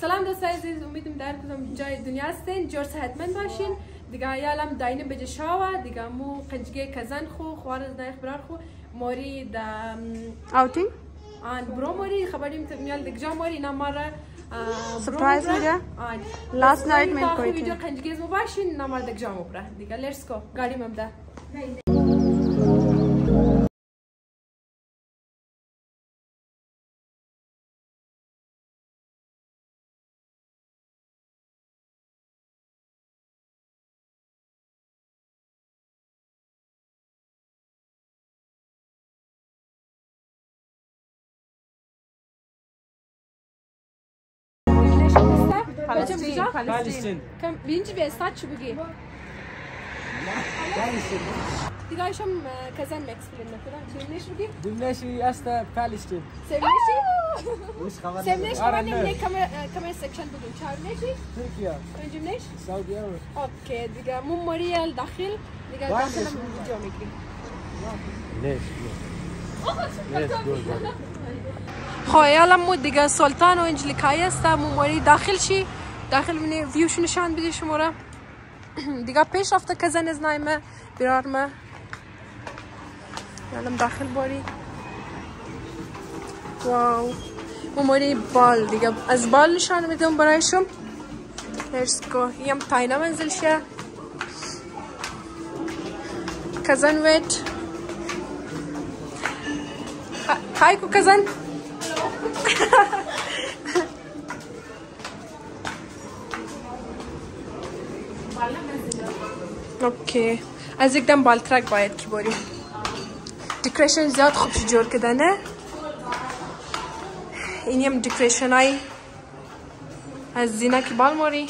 سلام دوستای عزیز امیدم در کدام جای دنیا هستین. جور صحتمند باشین. دیگه یالم داینه بجه شاوه دیگه مو قنجگه کزن خو خوارز نایخ برار خو. موری دا Outing? آن برو موری. خبری میال دیگه جا موری. اینا ماره Surprise video? Last night من کویت کویت. ویدیو قنجگه مو باشین. اینا ماره دیگه جا مو بره دیگه لیتس گو گاڑی مبدا Palestin. Palestin. Birinci بيستاد شو بيجي؟ Palestin. دیگه شم کزن مکس فیلم نکردم چی نشی بگی؟ دمنشی است پالستین. سمنشی؟ مش خبر. سمنش خبر نمیده کامر کامر سکشن بگیم چهار نشی؟ ترکیه. انجام نش؟ سعودی عرب. آبکی دیگه مم مریال داخل دیگه داخل من ویدیو میگیری. ليش؟ ليش خويا لمو ديگه سلطان و انجليكايا ستا مموري داخل شي داخل منی ویوش نشان بدی شما را دیگه پیش رفته کزن از نایمه بیرار ما یالم داخل باری. واو. مو مری بال دیگه. از بال نشان میدم Let's go. یم تاینا منزل شه. کزن ویت. hi کو cousin. OK. از یک دم بالترک باید که بریم. decoration زیاد خوب جور کده نه این هم decoration های از زینه که بال موری.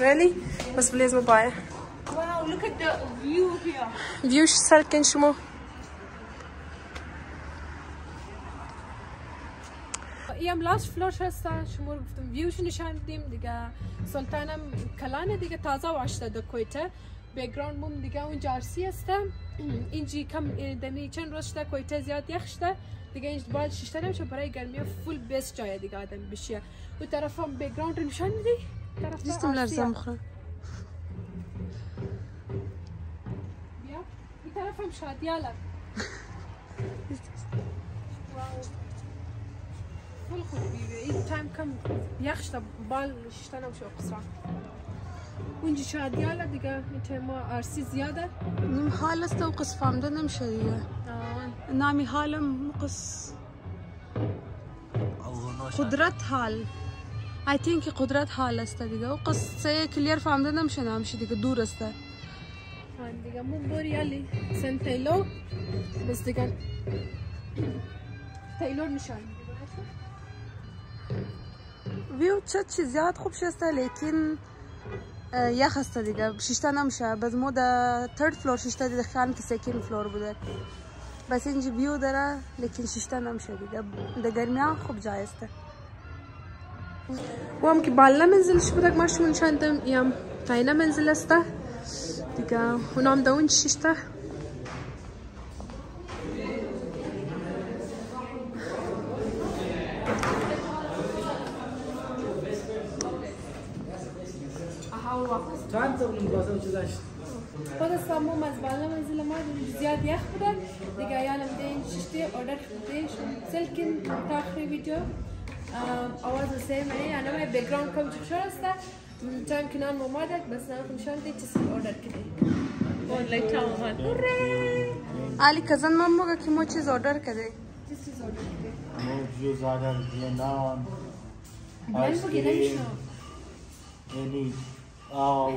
ریلی؟ بس بلازم باید Wow, look at the view here. View سرکن شما. ایم لاست فلورش هسته شما رو گفتم ویوش نشان بدیم دیگه. سلطانم کلانه دیگه تازه واشته دو کویته. بیکگراند بوم دیگه اون جارسی هسته. اینجی کم دنی چند روز شده کویته زیاد یخ شده. دیگه اینج بال ششته نمیشه برای گرمی فول بیس جای دیگه آدم بشه و طرف هم بیکگراند رو نشان میدی؟ طرف لرزه مخورم. بیا. این طرف هم شادیاله. واو. این تایم کم یخشتا بال ششتن هم شو قصرا. اونجا شادیاله دیگه این تایم ارسی زیاده. نیم حال است و قص فهمده نمیشه دیگه. نامی حالم قص قدرت حال. I think قدرت حال است دیگه. و قصه کلیر فهمده نمیشه نمیشه دیگه دور است. دیگه مو بوری یالی سن تیلور. بس دیگه. تیلور نشان ویو چه چی زیاد خوب شسته لیکن یخ است دیگه. شیشته نمیشه. بس مو در ترد فلور شیشته دیگه خیلی که سکین فلور بوده. بس اینجا ویو داره لیکن شیشته نمیشه دیگه. در گرمی خوب جای است. و هم که بالا منزلش بودک ما شما نشان دم یم تاینا منزل است. دیگه اونام دا اون شیشته چند تا اون بازم چیزاش خود سامو از بالا منزل ما زیاد یخ بوده دیگه یالم دین ششته اوردر دیش سلکن تاخری ویدیو آواز سیم ای انا ما بکگراند کم چشور است تایم کنان ممادک بس نام نشان دی چیز اوردر کردی علی کزن من موقع که ما چیز آردر کرده چیز چیز اوردر کردی موجود آدر نان من بگی نمیشنم یعنی آو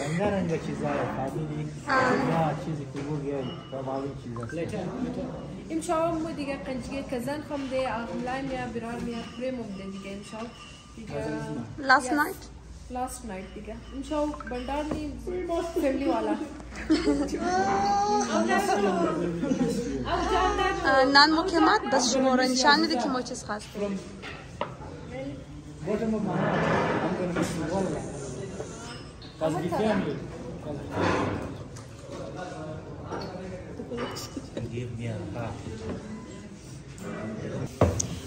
رنگارنگ چیزا فهمیدی؟ نه چیزی که بگی تمامی چیزا امشب مو دیگه قنچگی کزن خم ده اغلای میا برار میا پریم ده دیگه امشب دیگه Yes. night? last night دیگه امشب بندار نی فیملی والا اه، نان مکمت بس شما رو نشان میده که ما چیز خواستیم Bottom of my hand, I'm gonna miss the wall. Because we can do. Give me a half.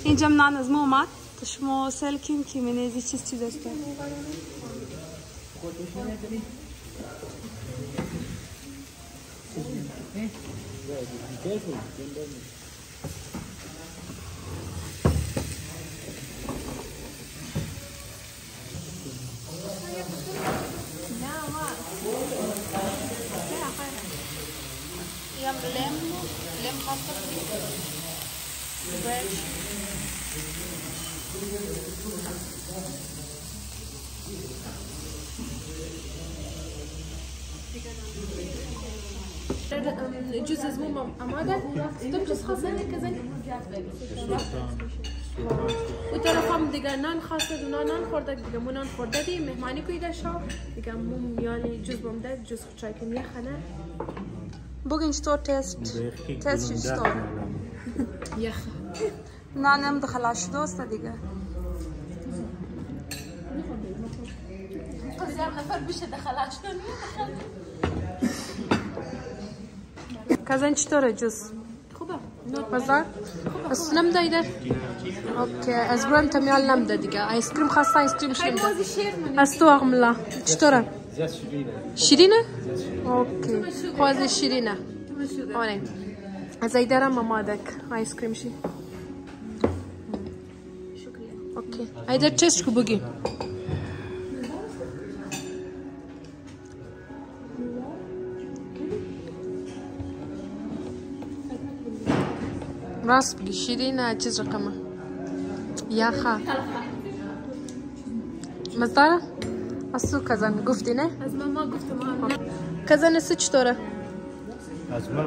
اینجا نان از ما اومد تو شما سلکین که منیزی چیز چیز است يم لم لم خاصة بريد جزء از مو آماده. تو جز خاصه کزن و طرف هم دیگه نان خواسته دونا نان خورده دیگه مو نان خورده دی مهمانی کویده شو دیگه مو یعنی جز بمده جز چای کنیه خانه بگین چطور تست تست چطور یخ نانم دخلا شده است دیگه کزن چطوره جز خوبه مزار بس نمده ایده اوکی از برم تمیال نمده دیگه آیس کریم خواسته آیس کریم شیر من از تو اغم الله چطوره زياد شيرين شیرینه اوکی خواه شیرینه آره از ایدرم آمادک آیس کریم شی اوکی ایدر تست کو بگی راست بگی شیرینه چیز رقمه یا خا مزداره؟ از تو کزن گفتی نه؟ از ماما گفتم کزن است چطوره؟ از ما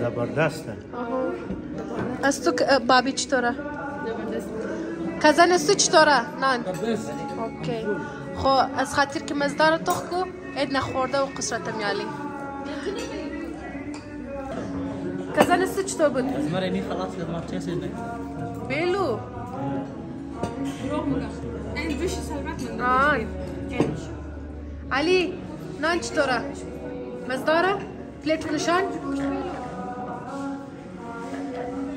زبردسته از تو بابی چطوره؟ کزن است چطوره؟ نان اوکی خو از خاطر که مزدار تو کو اید نخورده و قصرت میالی کزن است چطور بود؟ از ما رینی خلاص از ما چیزی نه بیلو این جوش سلمت من علی نان چطوره؟ مزداره؟ پلیت نشان؟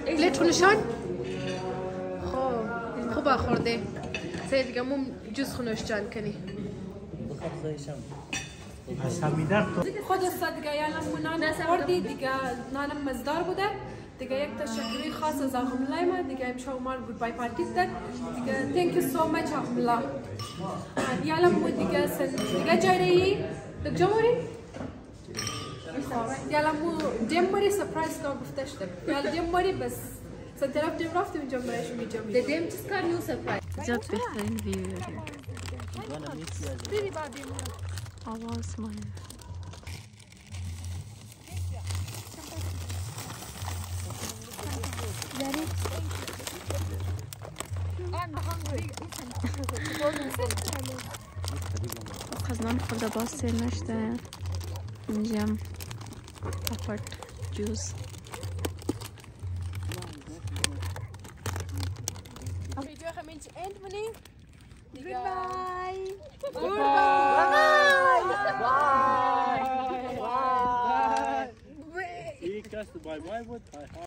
پلیت نشان؟ خب خوبه خورده سید دیگه مو جز خونش جان کنی از همیدر تو خود است دیگه یعنی مو نان خوردی دیگه نانم مزدار بوده دیگه یک تشکری خاص از آقام لایما دیگه امشب مار گود بای پارتی ده دیگه thank you so much آقام لا یالا مو دیگه سن دیگه جای ری دیگه جموری یالا مو دیم ماری سپرایز کا گفته شده یالا دیم ماری بس سن طرف دیم رفتیم اینجا برایش میجا می دیم چیز کار نیو سپرایز Kazmam orada bahsedin işte. İneceğim. Apart juice. Goodbye. Goodbye. Bye. Bye. Bye. Bye. Bye. Bye. Bye. Bye. Bye. Bye. Bye. Bye.